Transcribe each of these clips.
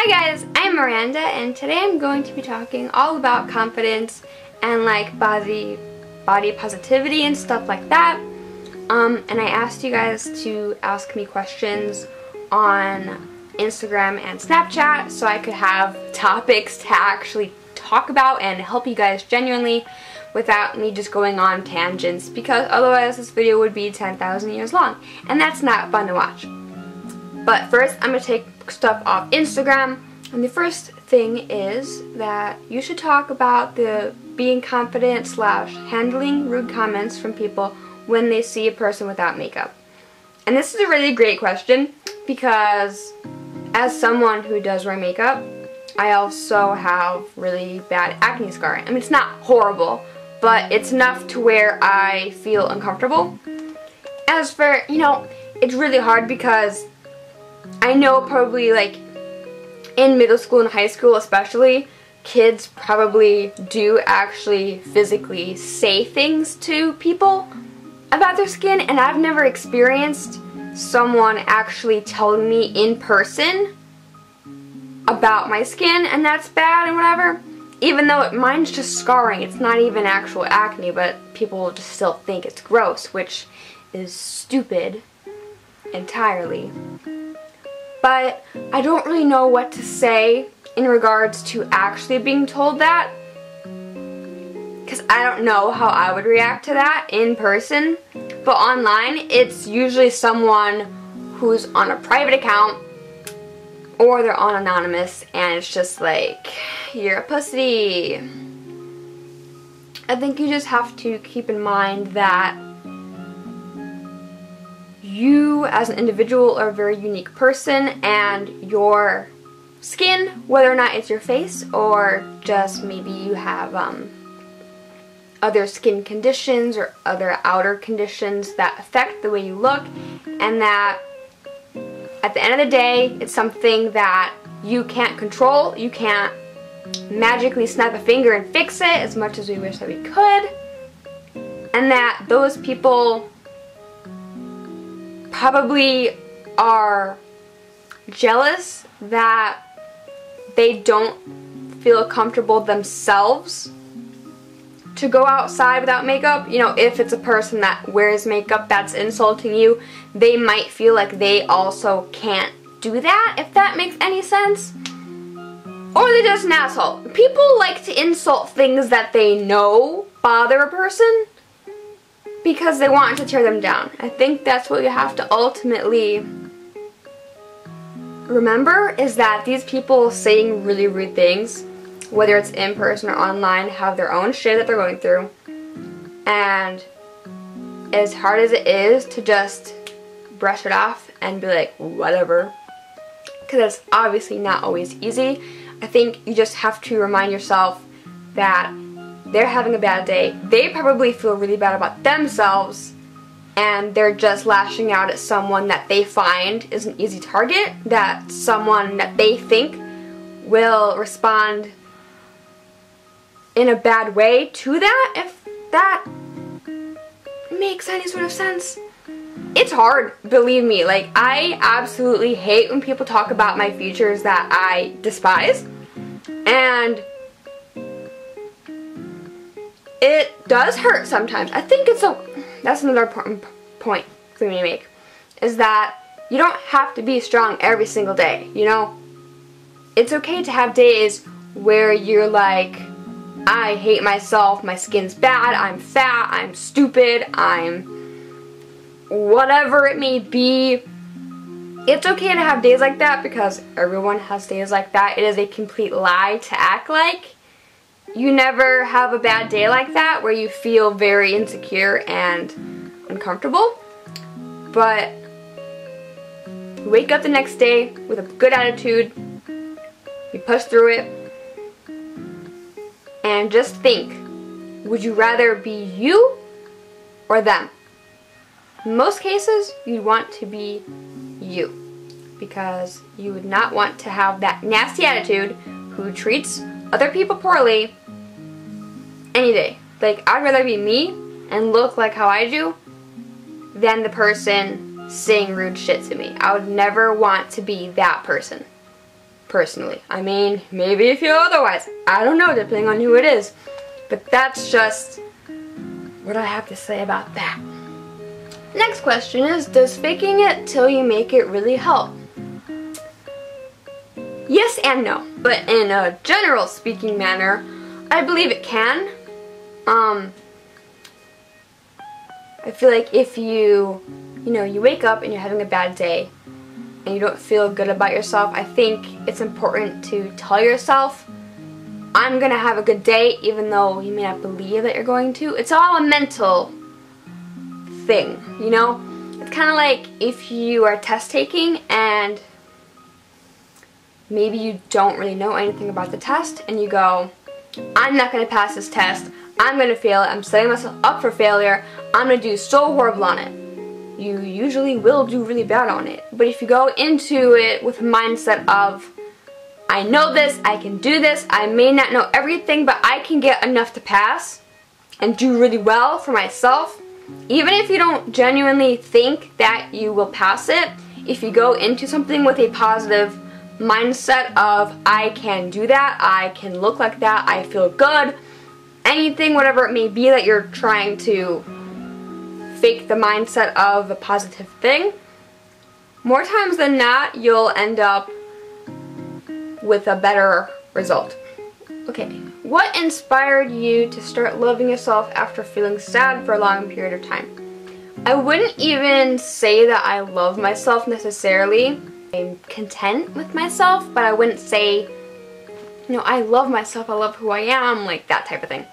Hi guys, I'm Miranda and today I'm going to be talking all about confidence and like body body positivity and stuff like that. Um, and I asked you guys to ask me questions on Instagram and Snapchat so I could have topics to actually talk about and help you guys genuinely without me just going on tangents because otherwise this video would be 10,000 years long and that's not fun to watch. But first I'm going to take stuff off Instagram and the first thing is that you should talk about the being confident slash handling rude comments from people when they see a person without makeup. And this is a really great question because as someone who does wear makeup, I also have really bad acne scarring. I mean, it's not horrible, but it's enough to where I feel uncomfortable. As for, you know, it's really hard because I know probably like in middle school and high school especially, kids probably do actually physically say things to people about their skin and I've never experienced someone actually telling me in person about my skin and that's bad and whatever. Even though it, mine's just scarring, it's not even actual acne, but people just still think it's gross, which is stupid entirely. But I don't really know what to say in regards to actually being told that because I don't know how I would react to that in person. But online, it's usually someone who's on a private account or they're on anonymous and it's just like, you're a pussy. I think you just have to keep in mind that you as an individual are a very unique person and your skin, whether or not it's your face or just maybe you have um, other skin conditions or other outer conditions that affect the way you look and that at the end of the day it's something that you can't control, you can't magically snap a finger and fix it as much as we wish that we could and that those people probably are jealous that they don't feel comfortable themselves to go outside without makeup. You know, if it's a person that wears makeup that's insulting you, they might feel like they also can't do that, if that makes any sense. Or they're just an asshole. People like to insult things that they know bother a person because they want to tear them down. I think that's what you have to ultimately remember is that these people saying really rude things, whether it's in person or online, have their own shit that they're going through. And as hard as it is to just brush it off and be like, whatever, because it's obviously not always easy, I think you just have to remind yourself that they're having a bad day. They probably feel really bad about themselves and they're just lashing out at someone that they find is an easy target, that someone that they think will respond in a bad way to that, if that makes any sort of sense. It's hard, believe me. Like, I absolutely hate when people talk about my features that I despise. And it does hurt sometimes. I think it's a, that's another important mm, point for me to make, is that you don't have to be strong every single day, you know? It's okay to have days where you're like, I hate myself, my skin's bad, I'm fat, I'm stupid, I'm whatever it may be. It's okay to have days like that because everyone has days like that. It is a complete lie to act like you never have a bad day like that where you feel very insecure and uncomfortable. But you wake up the next day with a good attitude, you push through it, and just think, would you rather be you or them? In most cases, you'd want to be you because you would not want to have that nasty attitude who treats other people poorly any day. Like, I'd rather be me and look like how I do than the person saying rude shit to me. I would never want to be that person. personally. I mean, maybe if you otherwise. I don't know, depending on who it is. But that's just what I have to say about that. Next question is, does faking it till you make it really help? Yes and no, but in a general speaking manner, I believe it can. Um, I feel like if you, you know, you wake up and you're having a bad day and you don't feel good about yourself, I think it's important to tell yourself, I'm gonna have a good day even though you may not believe that you're going to. It's all a mental thing, you know? It's kind of like if you are test taking and maybe you don't really know anything about the test and you go, I'm not going to pass this test, I'm to fail it, I'm setting myself up for failure, I'm to do so horrible on it. You usually will do really bad on it. But if you go into it with a mindset of, I know this, I can do this, I may not know everything, but I can get enough to pass and do really well for myself, even if you don't genuinely think that you will pass it, if you go into something with a positive mindset of I can do that, I can look like that, I feel good, anything, whatever it may be that you're trying to fake the mindset of a positive thing, more times than not, you'll end up with a better result. Okay, what inspired you to start loving yourself after feeling sad for a long period of time? I wouldn't even say that I love myself necessarily. I'm content with myself, but I wouldn't say, you know, I love myself, I love who I am, like that type of thing.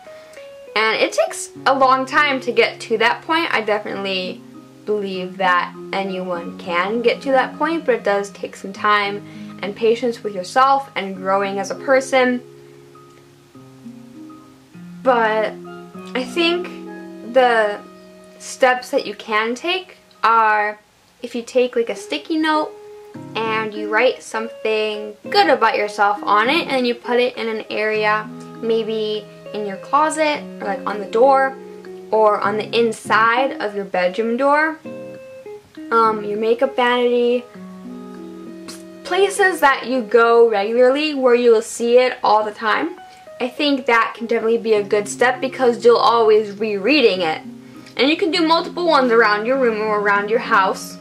And it takes a long time to get to that point. I definitely believe that anyone can get to that point, but it does take some time and patience with yourself and growing as a person. But I think the steps that you can take are if you take like a sticky note and you write something good about yourself on it and you put it in an area maybe in your closet or like on the door or on the inside of your bedroom door. Um, your makeup vanity places that you go regularly where you'll see it all the time. I think that can definitely be a good step because you'll always be rereading it. And you can do multiple ones around your room or around your house.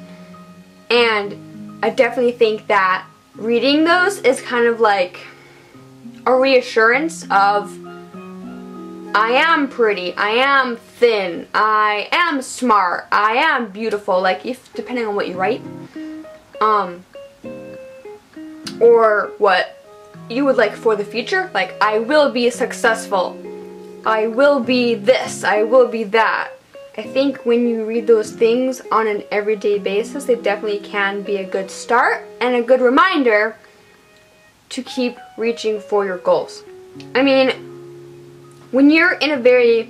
And I definitely think that reading those is kind of like a reassurance of I am pretty, I am thin, I am smart, I am beautiful, like if depending on what you write. Um or what you would like for the future, like I will be successful. I will be this, I will be that. I think when you read those things on an everyday basis, they definitely can be a good start and a good reminder to keep reaching for your goals. I mean, when you're in a very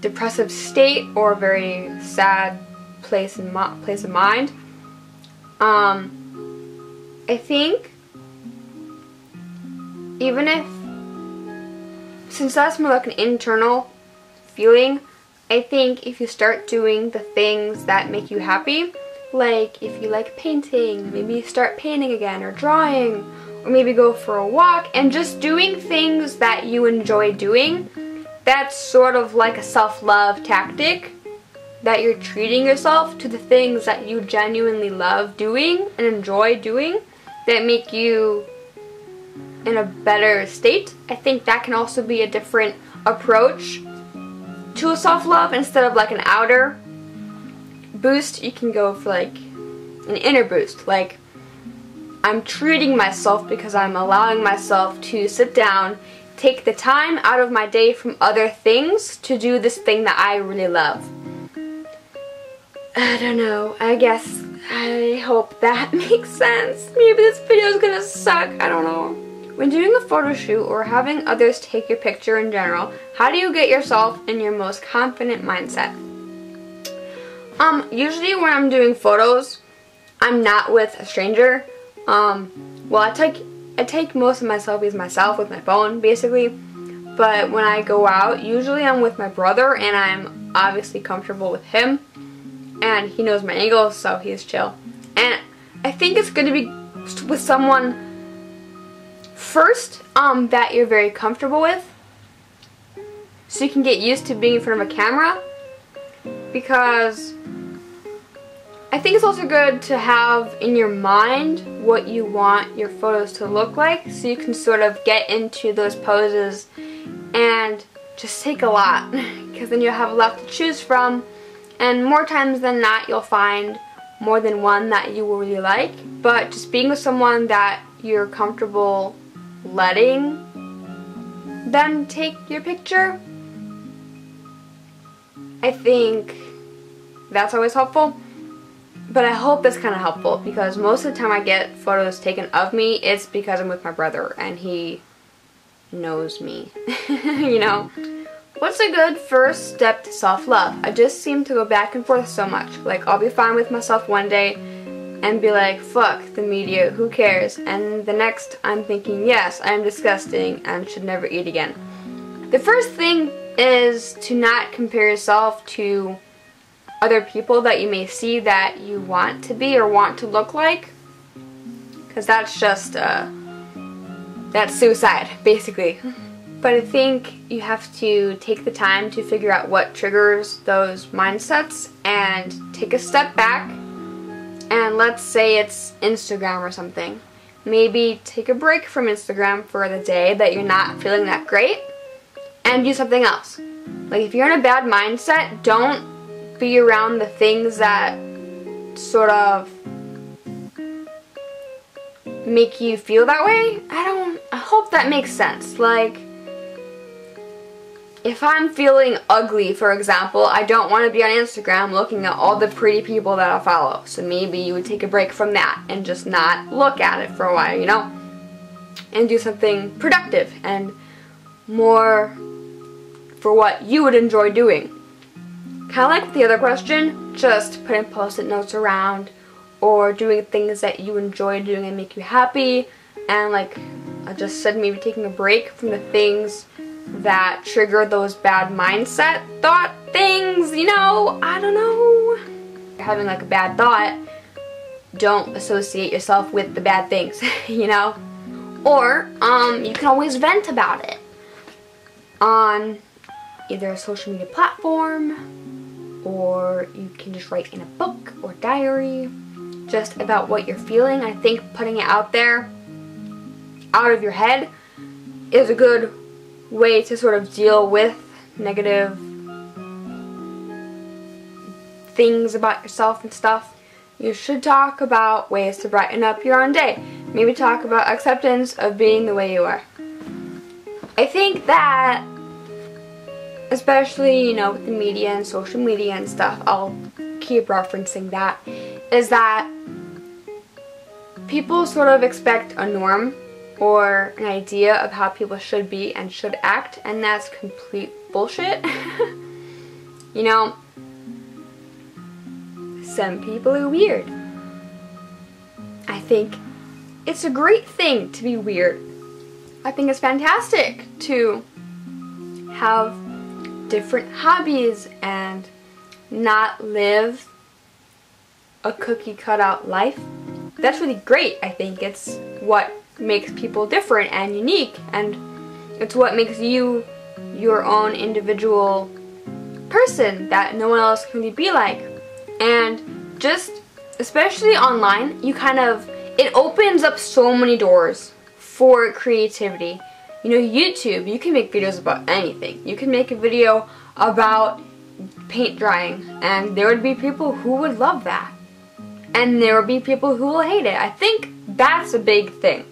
depressive state or a very sad place in place of mind, um, I think even if, since that's more like an internal feeling, I think if you start doing the things that make you happy, like if you like painting, maybe start painting again or drawing, maybe go for a walk and just doing things that you enjoy doing, that's sort of like a self-love tactic that you're treating yourself to the things that you genuinely love doing and enjoy doing that make you in a better state. I think that can also be a different approach to a self-love instead of like an outer boost you can go for like an inner boost like I'm treating myself because I'm allowing myself to sit down take the time out of my day from other things to do this thing that I really love. I don't know. I guess I hope that makes sense. Maybe this video is gonna suck. I don't know. When doing a photo shoot or having others take your picture in general, how do you get yourself in your most confident mindset? Um, usually when I'm doing photos, I'm not with a stranger. Um, well, I take I take most of my selfies myself with my phone, basically. But when I go out, usually I'm with my brother, and I'm obviously comfortable with him. And he knows my angles, so he's chill. And I think it's good to be with someone first um, that you're very comfortable with so you can get used to being in front of a camera because I think it's also good to have in your mind what you want your photos to look like so you can sort of get into those poses and just take a lot because then you'll have a lot to choose from and more times than not you'll find more than one that you will really like. But just being with someone that you're comfortable letting them take your picture. I think that's always helpful but I hope that's kind of helpful because most of the time I get photos taken of me it's because I'm with my brother and he knows me you know What's a good first step to self-love? I just seem to go back and forth so much. Like, I'll be fine with myself one day and be like, fuck the media, who cares? And the next, I'm thinking, yes, I am disgusting and should never eat again. The first thing is to not compare yourself to other people that you may see that you want to be or want to look like. Because that's just, uh, that's suicide, basically. But I think you have to take the time to figure out what triggers those mindsets and take a step back and let's say it's Instagram or something. Maybe take a break from Instagram for the day that you're not feeling that great and do something else. Like if you're in a bad mindset, don't be around the things that sort of make you feel that way. I don't, I hope that makes sense. Like, if I'm feeling ugly, for example, I don't want to be on Instagram looking at all the pretty people that I follow. So maybe you would take a break from that and just not look at it for a while, you know? And do something productive and more for what you would enjoy doing. Kind of like the other question, just putting post-it notes around or doing things that you enjoy doing and make you happy. And like I just said, maybe taking a break from the things that trigger those bad mindset thought things, you know, I don't know. Having like a bad thought, don't associate yourself with the bad things, you know? Or um, you can always vent about it on either a social media platform or you can just write in a book or diary just about what you're feeling. I think putting it out there, out of your head, is a good way to sort of deal with negative things about yourself and stuff, you should talk about ways to brighten up your own day. Maybe talk about acceptance of being the way you are. I think that, especially, you know, with the media and social media and stuff, I'll keep referencing that, is that people sort of expect a norm or an idea of how people should be and should act, and that's complete bullshit. you know, some people are weird. I think it's a great thing to be weird. I think it's fantastic to have different hobbies and not live a cookie cutout life. That's really great, I think. It's what makes people different and unique and it's what makes you your own individual person that no one else can be like and just especially online you kind of it opens up so many doors for creativity you know YouTube you can make videos about anything. You can make a video about paint drying and there would be people who would love that. And there would be people who will hate it. I think that's a big thing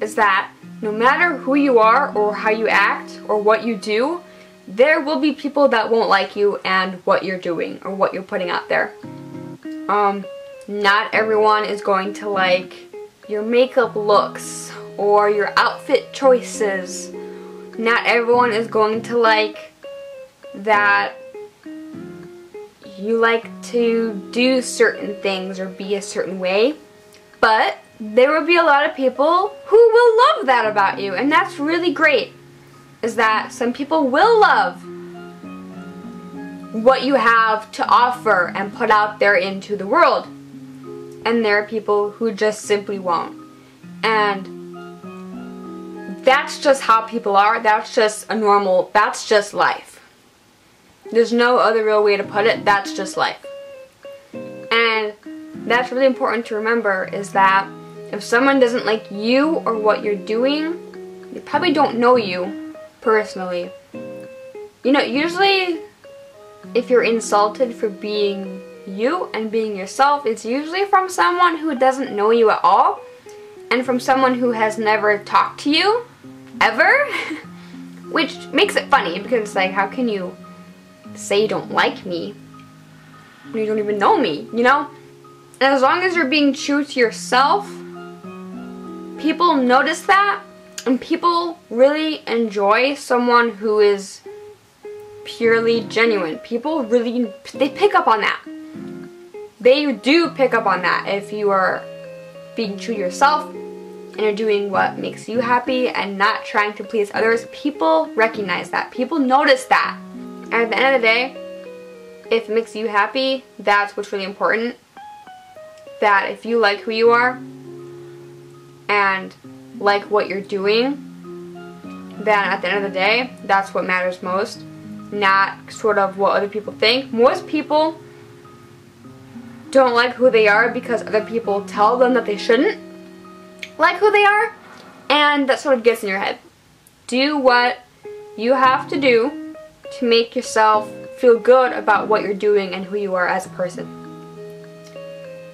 is that no matter who you are or how you act or what you do, there will be people that won't like you and what you're doing or what you're putting out there. Um, not everyone is going to like your makeup looks or your outfit choices. Not everyone is going to like that you like to do certain things or be a certain way. But there will be a lot of people who will love that about you and that's really great is that some people will love what you have to offer and put out there into the world and there are people who just simply won't and that's just how people are. That's just a normal, that's just life. There's no other real way to put it. That's just life. And that's really important to remember is that if someone doesn't like you or what you're doing, they probably don't know you personally. You know, usually if you're insulted for being you and being yourself, it's usually from someone who doesn't know you at all and from someone who has never talked to you ever, which makes it funny because it's like, how can you say you don't like me when you don't even know me, you know? And as long as you're being true to yourself, people notice that and people really enjoy someone who is purely genuine. People really, they pick up on that. They do pick up on that if you are being true to yourself and you're doing what makes you happy and not trying to please others. People recognize that. People notice that. And at the end of the day, if it makes you happy, that's what's really important. That if you like who you are and like what you're doing, then at the end of the day, that's what matters most not sort of what other people think. Most people don't like who they are because other people tell them that they shouldn't like who they are and that sort of gets in your head. Do what you have to do to make yourself feel good about what you're doing and who you are as a person.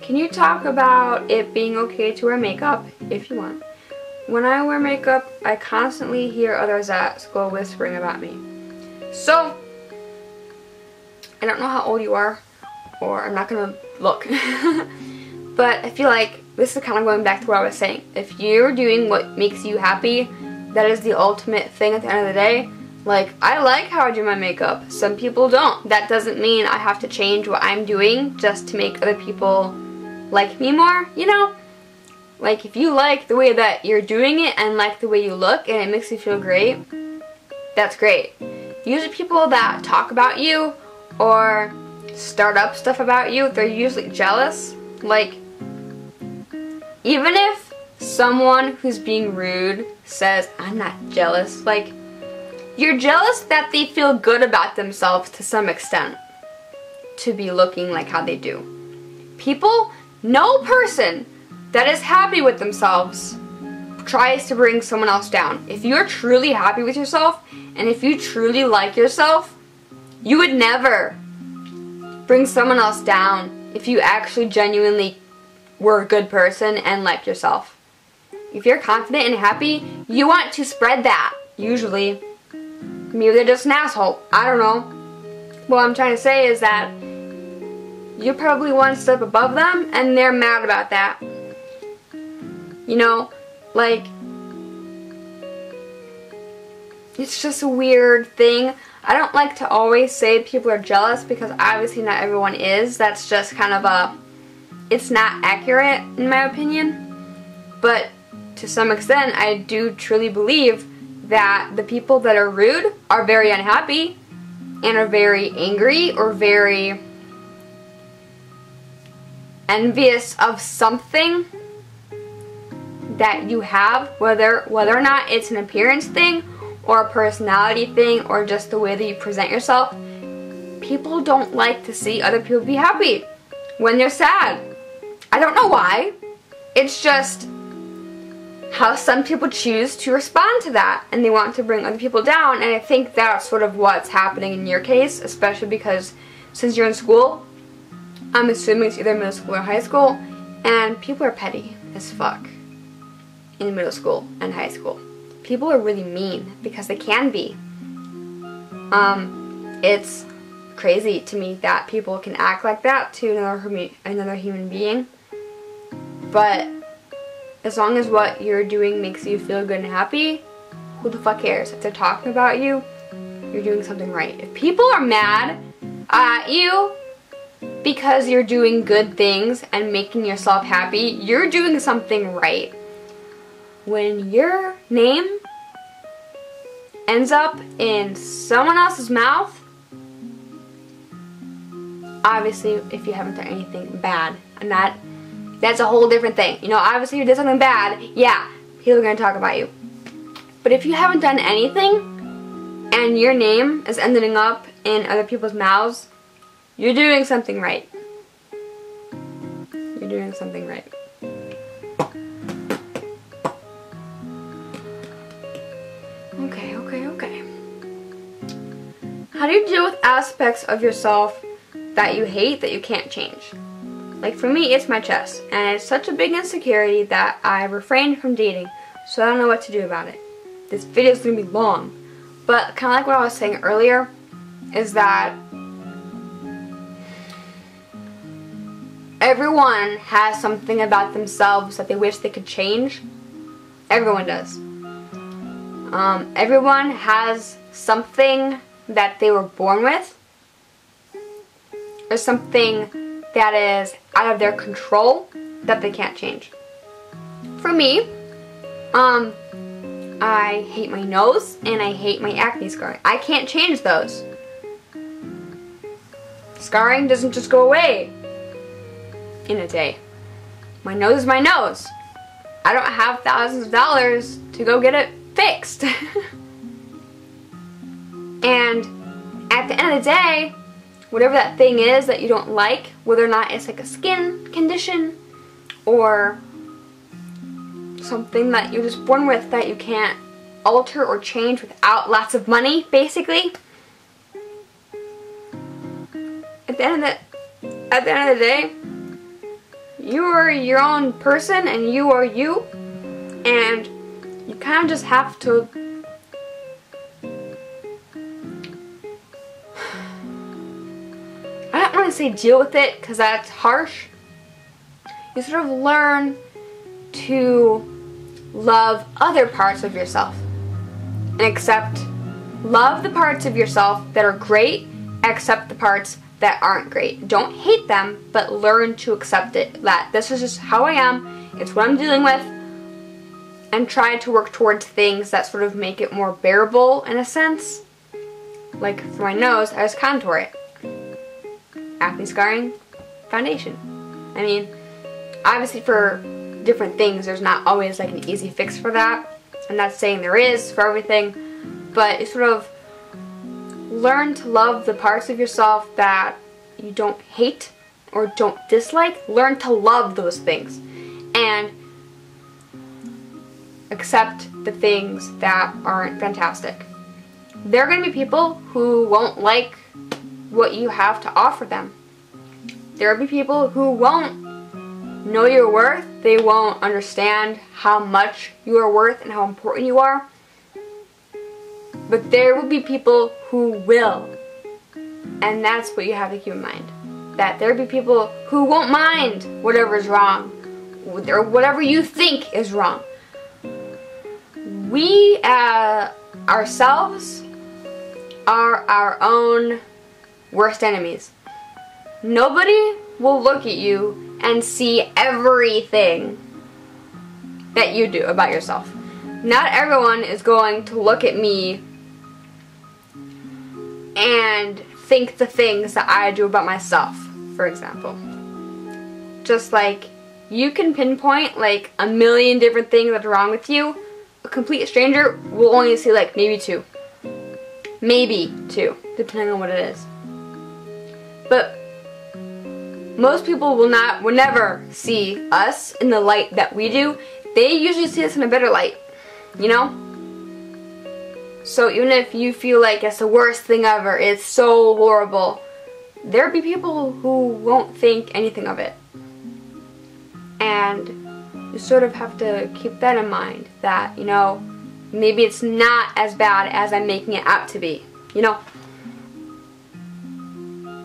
Can you talk about it being okay to wear makeup if you want? When I wear makeup, I constantly hear others at school whispering about me. So, I don't know how old you are, or I'm not to look. but I feel like this is kind of going back to what I was saying. If you're doing what makes you happy, that is the ultimate thing at the end of the day. Like, I like how I do my makeup. Some people don't. That doesn't mean I have to change what I'm doing just to make other people like me more, you know? Like, if you like the way that you're doing it and like the way you look and it makes you feel great, that's great usually people that talk about you or start up stuff about you, they're usually jealous. Like, even if someone who's being rude says, I'm not jealous, like, you're jealous that they feel good about themselves to some extent to be looking like how they do. People, no person that is happy with themselves tries to bring someone else down. If you're truly happy with yourself and if you truly like yourself, you would never bring someone else down if you actually genuinely were a good person and like yourself. If you're confident and happy, you want to spread that, usually. Maybe they're just an asshole. I don't know. What I'm trying to say is that you're probably one step above them and they're mad about that. You know, like, it's just a weird thing. I don't like to always say people are jealous because obviously not everyone is. That's just kind of a, it's not accurate in my opinion. But to some extent, I do truly believe that the people that are rude are very unhappy and are very angry or very envious of something that you have, whether whether or not it's an appearance thing or a personality thing or just the way that you present yourself, people don't like to see other people be happy when they're sad. I don't know why. It's just how some people choose to respond to that and they want to bring other people down and I think that's sort of what's happening in your case, especially because since you're in school, I'm assuming it's either middle school or high school, and people are petty as fuck in middle school and high school. People are really mean because they can be. Um, it's crazy to me that people can act like that to another another human being. But as long as what you're doing makes you feel good and happy, who the fuck cares? If they're talking about you, you're doing something right. If people are mad at you because you're doing good things and making yourself happy, you're doing something right when your name ends up in someone else's mouth, obviously if you haven't done anything bad, and that that's a whole different thing. You know, obviously you did something bad, yeah, people are going to talk about you. But if you haven't done anything and your name is ending up in other people's mouths, you're doing something right. You're doing something right. Okay, okay, okay. How do you deal with aspects of yourself that you hate that you can't change? Like for me, it's my chest, and it's such a big insecurity that I refrained from dating, so I don't know what to do about it. This video is going to be long, but kind of like what I was saying earlier, is that everyone has something about themselves that they wish they could change. Everyone does. Um, everyone has something that they were born with or something that is out of their control that they can't change. For me, um, I hate my nose and I hate my acne scarring. I can't change those. Scarring doesn't just go away in a day. My nose is my nose. I don't have thousands of dollars to go get it fixed. and at the end of the day, whatever that thing is that you don't like, whether or not it's like a skin condition or something that you're just born with that you can't alter or change without lots of money, basically. At the end of the at the end of the day, you are your own person and you are you and you kind of just have to say deal with it because that's harsh. You sort of learn to love other parts of yourself and accept love the parts of yourself that are great, accept the parts that aren't great. Don't hate them, but learn to accept it. That this is just how I am, it's what I'm dealing with, and try to work towards things that sort of make it more bearable in a sense. Like for my nose, I just contour it. Acne scarring, foundation. I mean, obviously for different things, there's not always like an easy fix for that. I'm not saying there is for everything, but sort of learn to love the parts of yourself that you don't hate or don't dislike. Learn to love those things and accept the things that aren't fantastic. There are going to be people who won't like what you have to offer them. There will be people who won't know your worth. They won't understand how much you are worth and how important you are. But there will be people who will. And that's what you have to keep in mind. That there will be people who won't mind whatever is wrong. Or whatever you think is wrong. We uh, ourselves are our own worst enemies. Nobody will look at you and see everything that you do about yourself. Not everyone is going to look at me and think the things that I do about myself, for example. Just like you can pinpoint like a million different things that are wrong with you, a complete stranger will only see like maybe two. Maybe two, depending on what it is. But most people will not, will never see us in the light that we do. They usually see us in a better light, you know? So even if you feel like it's the worst thing ever, it's so horrible, there'll be people who won't think anything of it. And you sort of have to keep that in mind, that, you know, maybe it's not as bad as I'm making it out to be, you know?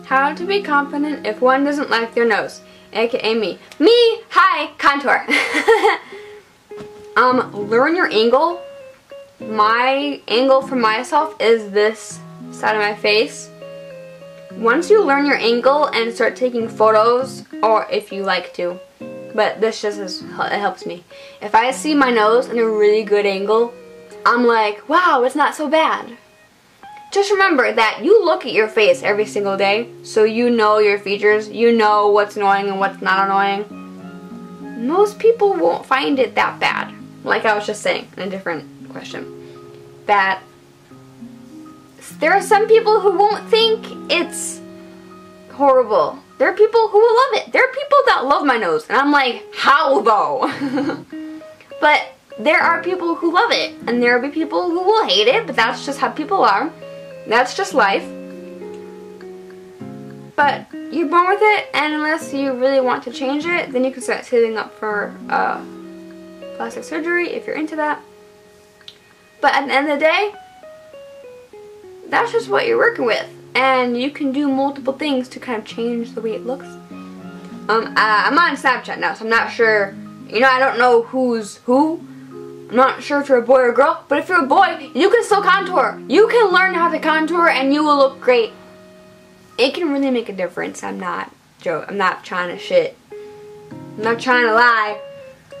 How to be confident if one doesn't like their nose, aka me. Me, hi, contour. um, learn your angle my angle for myself is this side of my face. Once you learn your angle and start taking photos, or if you like to, but this just is, it helps me. If I see my nose in a really good angle, I'm like, wow, it's not so bad. Just remember that you look at your face every single day, so you know your features, you know what's annoying and what's not annoying. Most people won't find it that bad, like I was just saying in a different question. that there are some people who won't think it's horrible. There are people who will love it. There are people that love my nose. And I'm like, how though? but there are people who love it. And there will be people who will hate it. But that's just how people are. That's just life. But you're born with it. And unless you really want to change it, then you can start saving up for uh, plastic surgery if you're into that. But at the end of the day, that's just what you're working with and you can do multiple things to kind of change the way it looks. Um, I, I'm on Snapchat now, so I'm not sure, you know, I don't know who's who. I'm not sure if you're a boy or a girl, but if you're a boy, you can still contour. You can learn how to contour and you will look great. It can really make a difference. I'm not joke. I'm not trying to shit. I'm not trying to lie.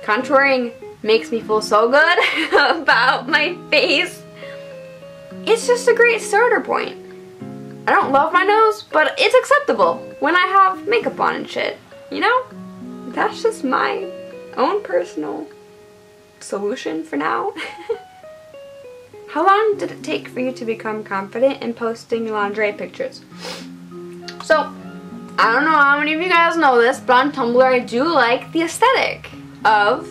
Contouring makes me feel so good about my face. It's just a great starter point. I don't love my nose, but it's acceptable when I have makeup on and shit. You know? That's just my own personal solution for now. How long did it take for you to become confident in posting lingerie pictures? So, I don't know how many of you guys know this, but on Tumblr I do like the aesthetic of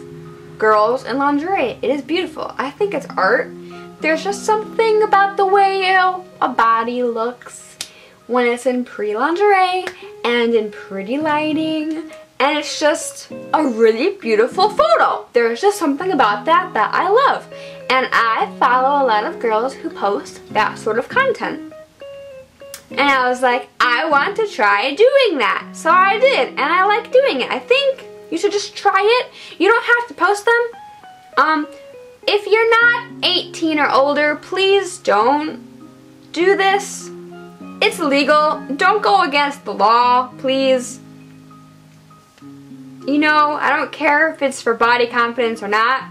girls in lingerie. It is beautiful. I think it's art. There's just something about the way a body looks when it's in pretty lingerie and in pretty lighting and it's just a really beautiful photo. There's just something about that that I love. And I follow a lot of girls who post that sort of content. And I was like, I want to try doing that. So I did, and I like doing it. I think you should just try it. You don't have to post them. Um, if you're not 18 or older, please don't do this. It's legal. Don't go against the law, please. You know, I don't care if it's for body confidence or not.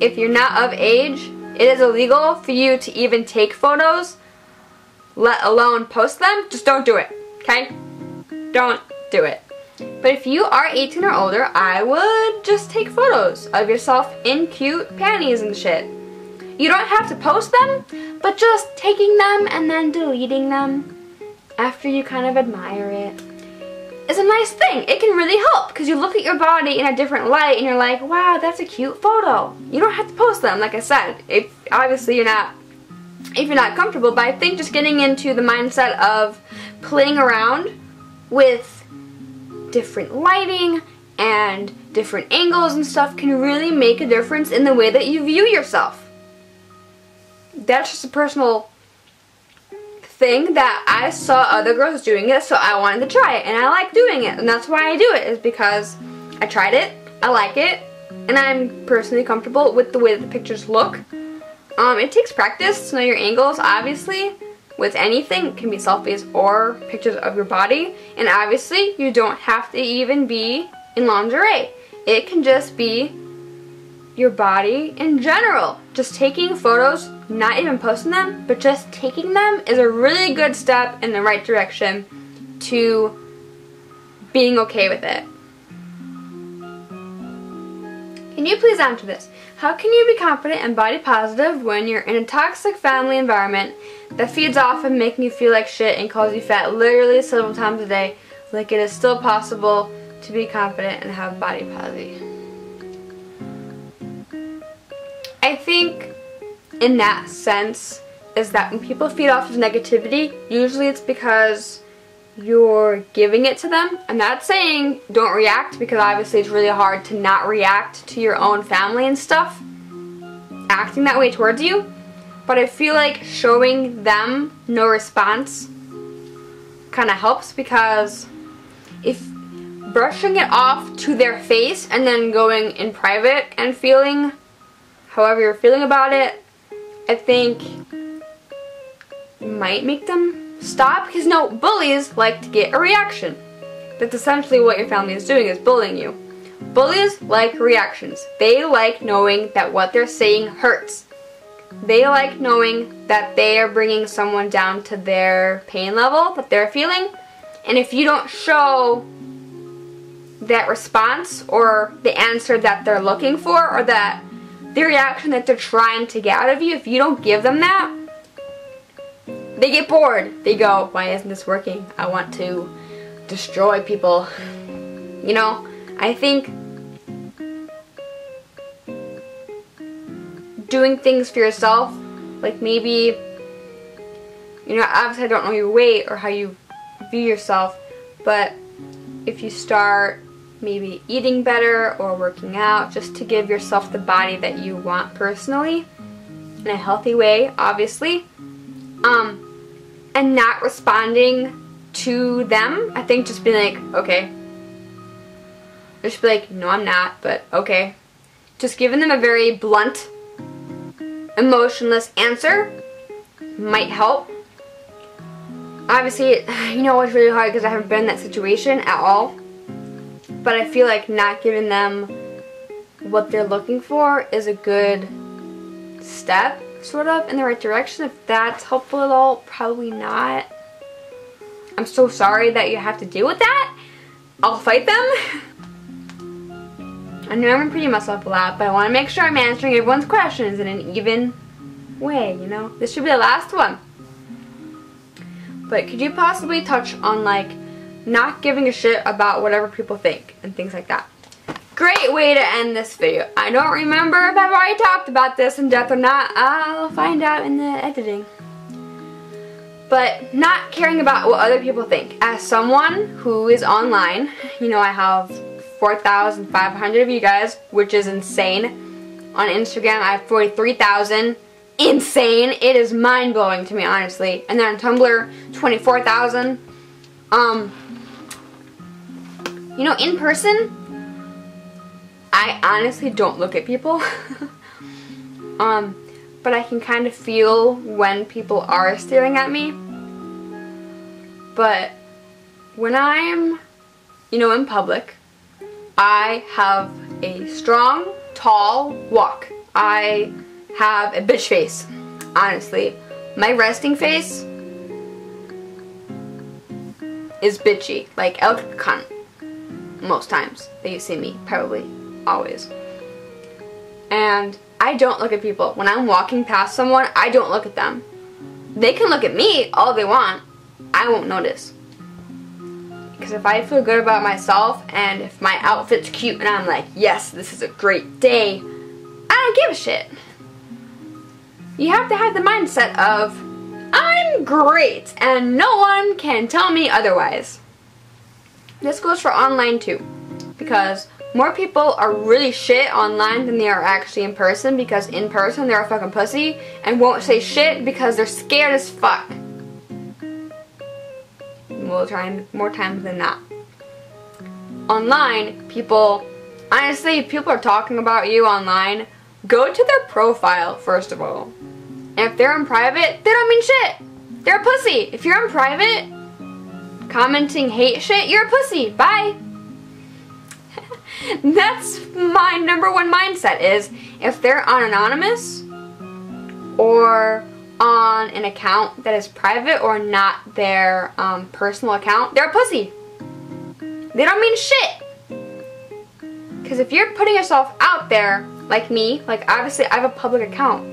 If you're not of age, it is illegal for you to even take photos, let alone post them. Just don't do it, okay? Don't do it. But if you are 18 or older, I would just take photos of yourself in cute panties and shit. You don't have to post them, but just taking them and then deleting them after you kind of admire it is a nice thing. It can really help because you look at your body in a different light and you're like, wow, that's a cute photo. You don't have to post them, like I said. If obviously you're not if you're not comfortable, but I think just getting into the mindset of playing around with different lighting and different angles and stuff can really make a difference in the way that you view yourself. That's just a personal thing that I saw other girls doing it so I wanted to try it and I like doing it and that's why I do it is because I tried it, I like it, and I'm personally comfortable with the way the pictures look. Um, it takes practice to know your angles obviously with anything. It can be selfies or pictures of your body. And obviously, you don't have to even be in lingerie. It can just be your body in general. Just taking photos, not even posting them, but just taking them is a really good step in the right direction to being okay with it. Can you please answer this? How can you be confident and body positive when you're in a toxic family environment that feeds off of making you feel like shit and calls you fat literally several times a day, like it is still possible to be confident and have body positivity? I think in that sense is that when people feed off of negativity, usually it's because you're giving it to them. I'm not saying don't react because obviously it's really hard to not react to your own family and stuff acting that way towards you. But I feel like showing them no response kind of helps because if brushing it off to their face and then going in private and feeling however you're feeling about it, I think might make them Stop, because no, bullies like to get a reaction. That's essentially what your family is doing, is bullying you. Bullies like reactions. They like knowing that what they're saying hurts. They like knowing that they are bringing someone down to their pain level that they're feeling. And if you don't show that response or the answer that they're looking for or that the reaction that they're trying to get out of you, if you don't give them that, they get bored. They go, why isn't this working? I want to destroy people. You know, I think doing things for yourself, like maybe, you know, obviously I don't know your weight or how you view yourself, but if you start maybe eating better or working out just to give yourself the body that you want personally in a healthy way, obviously. Um, and not responding to them. I think just being like, okay. Just be like, no, I'm not, but okay. Just giving them a very blunt, emotionless answer might help. Obviously, you know it's really hard because I haven't been in that situation at all. But I feel like not giving them what they're looking for is a good step, sort of, in the right direction. If that's helpful at all, probably not. I'm so sorry that you have to deal with that. I'll fight them. I know I'm repeating myself a lot, but I want to make sure I'm answering everyone's questions in an even way, you know? This should be the last one. But could you possibly touch on, like, not giving a shit about whatever people think and things like that. Great way to end this video. I don't remember if I've already talked about this in depth or not. I'll find out in the editing. But not caring about what other people think. As someone who is online, you know I have 4,500 of you guys, which is insane. On Instagram I have 43,000. Insane. It is mind-blowing to me, honestly. And then on Tumblr, 24,000. Um, you know, in person, I honestly don't look at people. um, but I can kind of feel when people are staring at me. But when I'm, you know, in public, I have a strong, tall walk. I have a bitch face, honestly. My resting face is bitchy, like elk cunt most times that you see me, probably always. And I don't look at people. When I'm walking past someone, I don't look at them. They can look at me all they want. I won't notice. Because if I feel good about myself and if my outfit's cute and I'm like, yes, this is a great day, I don't give a shit. You have to have the mindset of, I'm great and no one can tell me otherwise. This goes for online too. Because more people are really shit online than they are actually in person because in person they're a fucking pussy and won't say shit because they're scared as fuck. More, time, more times than not. Online, people, honestly, if people are talking about you online, go to their profile first of all. And if they're in private, they don't mean shit. They're a pussy. If you're in private, commenting hate shit, you're a pussy. Bye. That's my number one mindset is if they're on anonymous or on an account that is private or not their um, personal account, they're a pussy. They don't mean shit. Because if you're putting yourself out there, like me, like obviously I have a public account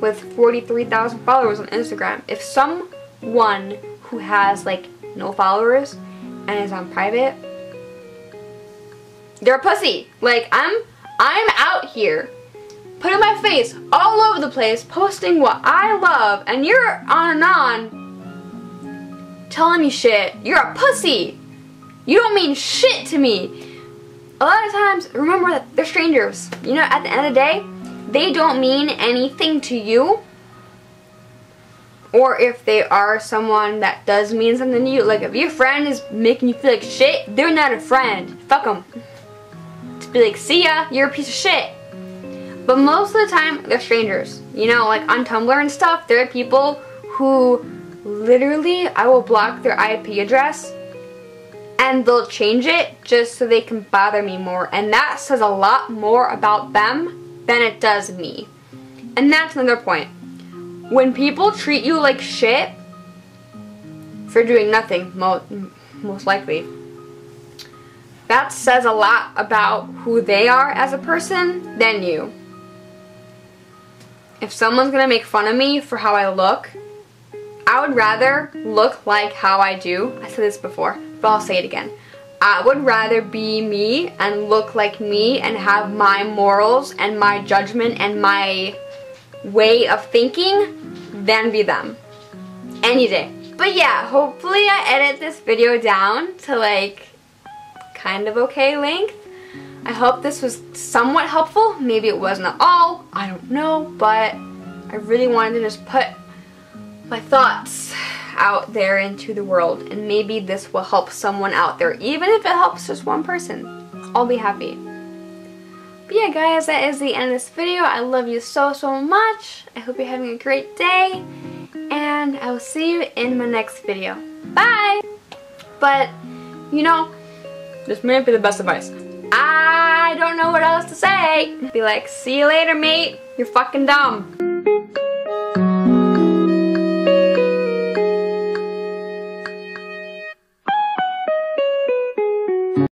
with 43,000 followers on Instagram. If someone who has like no followers, and is on private, they're a pussy. Like, I'm, I'm out here putting my face all over the place, posting what I love, and you're on and on telling me shit. You're a pussy. You don't mean shit to me. A lot of times, remember that they're strangers. You know, at the end of the day, they don't mean anything to you or if they are someone that does mean something to you. Like if your friend is making you feel like shit, they're not a friend. Fuck them. To be like, see ya, you're a piece of shit. But most of the time, they're strangers. You know, like on Tumblr and stuff, there are people who literally, I will block their IP address and they'll change it just so they can bother me more. And that says a lot more about them than it does me. And that's another point when people treat you like shit for doing nothing, mo most likely, that says a lot about who they are as a person than you. if someone's gonna make fun of me for how I look, I would rather look like how I do. I said this before, but I'll say it again. I would rather be me and look like me and have my morals and my judgment and my way of thinking than be them. Any day. But yeah, hopefully I edit this video down to like kind of okay length. I hope this was somewhat helpful. Maybe it wasn't at all. I don't know. But I really wanted to just put my thoughts out there into the world. And maybe this will help someone out there. Even if it helps just one person. I'll be happy. But yeah guys, that is the end of this video. I love you so, so much. I hope you're having a great day. And I will see you in my next video. Bye! But, you know, this may not be the best advice. I don't know what else to say. Be like, see you later, mate. You're fucking dumb.